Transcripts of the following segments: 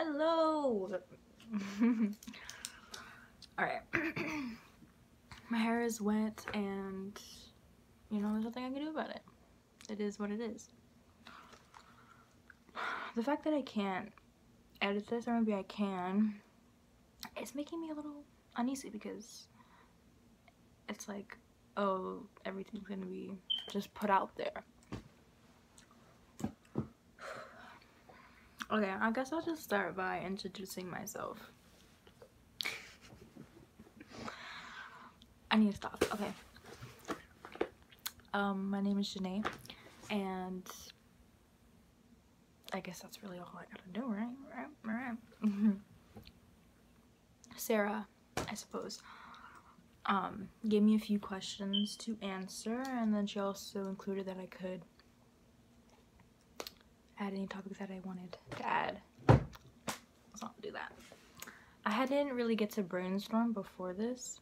Hello! Alright. My hair is wet and, you know, there's nothing I can do about it. It is what it is. The fact that I can't edit this, or maybe I can, it's making me a little uneasy because it's like, oh, everything's gonna be just put out there. Okay, I guess I'll just start by introducing myself. I need to stop. Okay. Um, my name is Janae, and I guess that's really all I gotta do, right? Right, right. Sara, I suppose, um, gave me a few questions to answer, and then she also included that I could add any topics that I wanted to add. Let's not do that. I didn't really get to brainstorm before this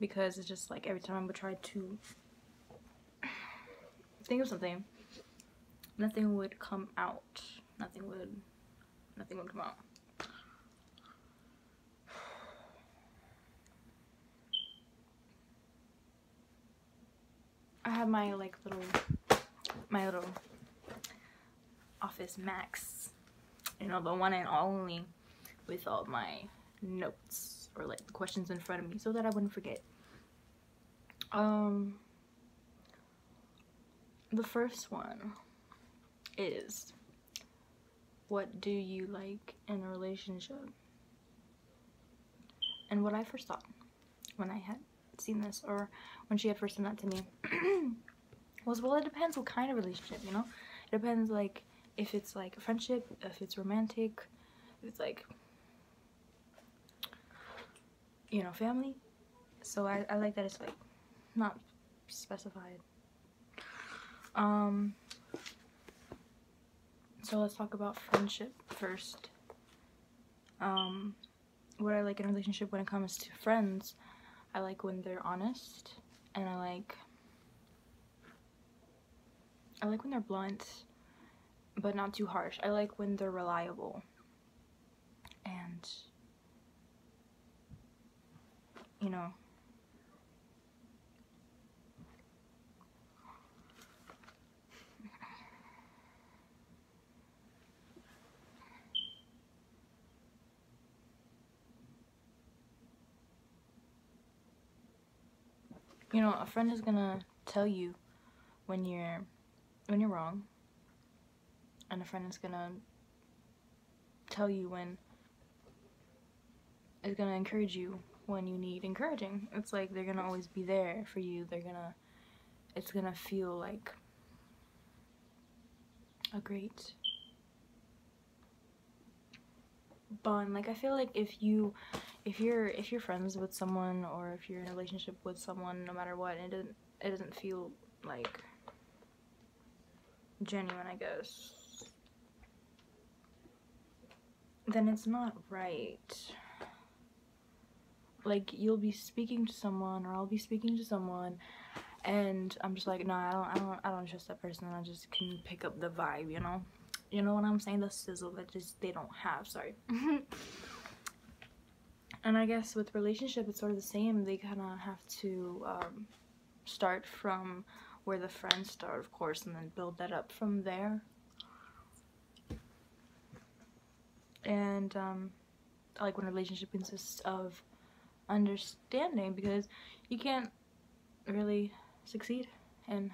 because it's just like every time I would try to think of something, nothing would come out. Nothing would, nothing would come out. I have my like little, my little Office Max. You know, the one and only with all my notes or like the questions in front of me so that I wouldn't forget. Um, the first one is what do you like in a relationship? And what I first thought when I had seen this or when she had first sent that to me was well it depends what kind of relationship you know it depends like if it's like a friendship if it's romantic if it's like you know family. So I, I like that it's like not specified. Um so let's talk about friendship first. Um what I like in a relationship when it comes to friends I like when they're honest and I like I like when they're blunt but not too harsh. I like when they're reliable. And you know. You know a friend is gonna tell you when you're when you're wrong and a friend is gonna tell you when is gonna encourage you when you need encouraging. It's like they're gonna always be there for you. They're gonna it's gonna feel like a great bond. Like i feel like if you if you're if you're friends with someone or if you're in a relationship with someone no matter what it doesn't it doesn't feel like genuine i guess then it's not right. Like you'll be speaking to someone or i'll be speaking to someone and i'm just like no i don't i don't i don't trust that person. I just can pick up the vibe you know? You know what i'm saying? The sizzle that just they don't have sorry. And I guess with relationship it's sort of the same. They kind of have to um, start from where the friends start of course and then build that up from there and um, like when a relationship consists of understanding because you can't really succeed in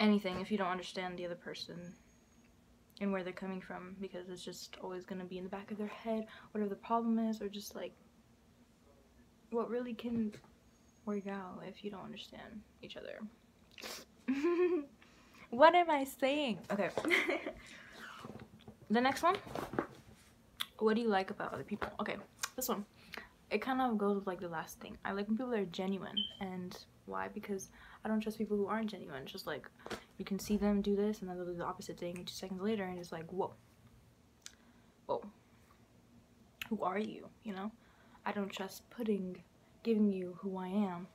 anything if you don't understand the other person and where they're coming from because it's just always going to be in the back of their head whatever the problem is or just like what really can work out if you don't understand each other. What am i saying? Okay the next one? What do you like about other people? Okay this one. It kind of goes with like the last thing. I like when people are genuine. And why? Because i don't trust people who aren't genuine. It's just like you can see them do this and then they'll do the opposite thing two seconds later and it's like whoa. Whoa. Who are you? You know? I don't trust putting giving you who i am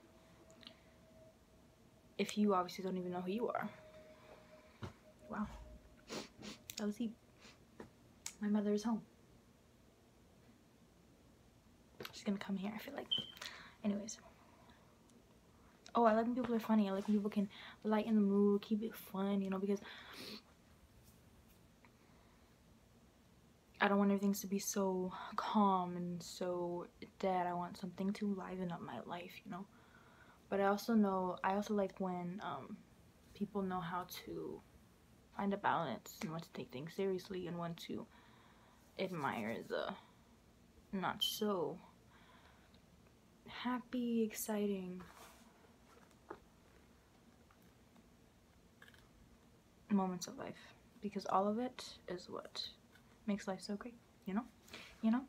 if you obviously don't even know who you are. Wow. That was deep My mother is home. She's gonna come here, I feel like. Anyways. Oh, I like when people are funny. I like when people can lighten the mood, keep it fun, you know, because I don't want everything to be so calm and so dead. I want something to liven up my life, you know. But I also know, I also like when um, people know how to find a balance and when to take things seriously and when to admire the not so happy, exciting moments of life because all of it is what makes life so great, you know? You know?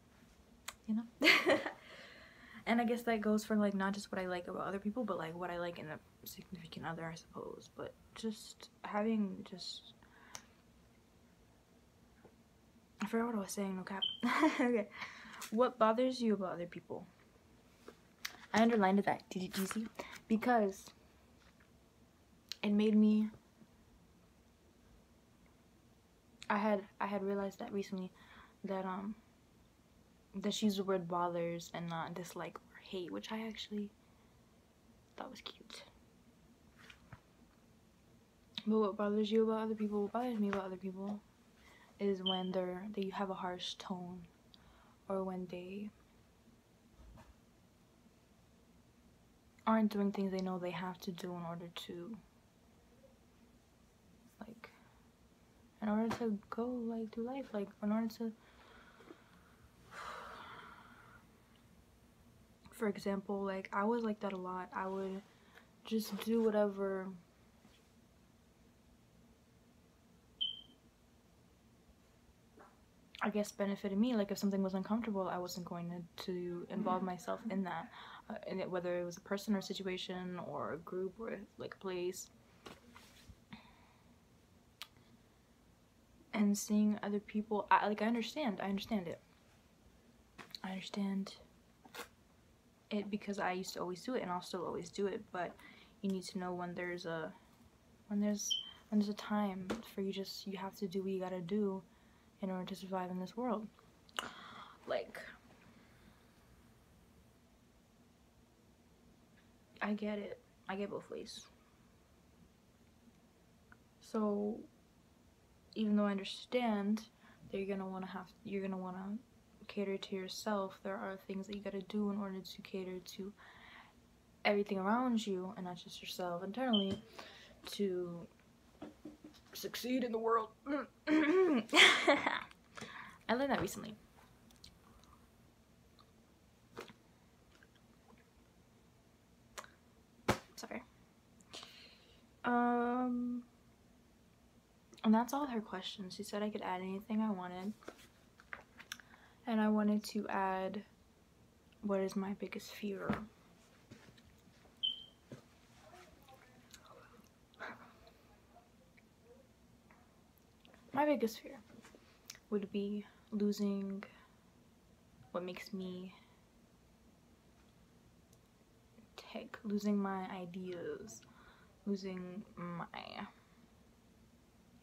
You know? and I guess that goes for like not just what I like about other people, but like what I like in a significant other, I suppose. But just having just I forgot what I was saying, no cap. okay. What bothers you about other people? I underlined that. Did you, did you see? Because it made me I had I had realized that recently that um that she used the word bothers and not dislike or hate, which I actually thought was cute. But what bothers you about other people, what bothers me about other people is when they're they have a harsh tone or when they aren't doing things they know they have to do in order to like in order to go like through life like in order to for example like i was like that a lot. I would just do whatever I guess benefited me. Like if something was uncomfortable, I wasn't going to, to involve myself in that, uh, in it, whether it was a person or situation or a group or like a place. and seeing other people I, like i understand i understand it i understand it because i used to always do it and i'll still always do it but you need to know when there's a when there's when there's a time for you just you have to do what you gotta do in order to survive in this world. Like i get it. I get both ways. So even though I understand that you're gonna want to have you're gonna want to cater to yourself there are things that you got to do in order to cater to everything around you and not just yourself internally to succeed in the world I learned that recently sorry um and that's all her questions. She said I could add anything I wanted. And I wanted to add what is my biggest fear. My biggest fear would be losing what makes me tick, losing my ideas, losing my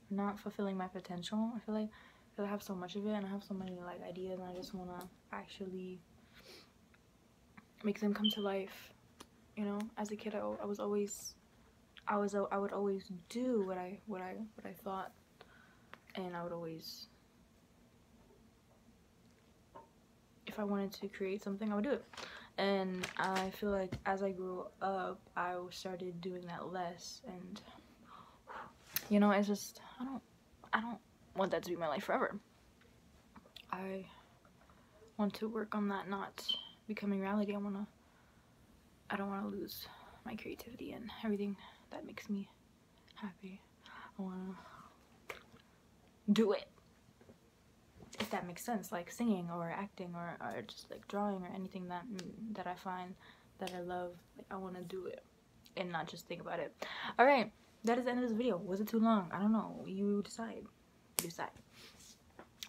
not fulfilling my potential. I feel like because I have so much of it and I have so many like ideas and I just want to actually make them come to life. You know, as a kid, I, I was always, I was, I would always do what I, what I, what I thought, and I would always, if I wanted to create something, I would do it. And I feel like as I grew up, I started doing that less, and you know, it's just I don't I don't want that to be my life forever. I want to work on that not becoming reality. I wanna I don't wanna lose my creativity and everything that makes me happy. I wanna do it. If that makes sense, like singing or acting or, or just like drawing or anything that that I find that I love, like I wanna do it and not just think about it. Alright that is the end of this video. Was it too long? I don't know. You decide. You decide.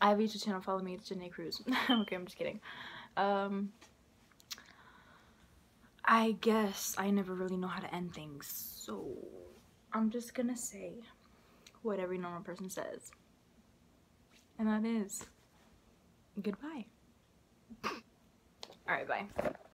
I have a YouTube channel. Follow me. It's Janae Cruz. okay, I'm just kidding. Um, I guess I never really know how to end things. So I'm just gonna say what every normal person says. And that is goodbye. All right, bye.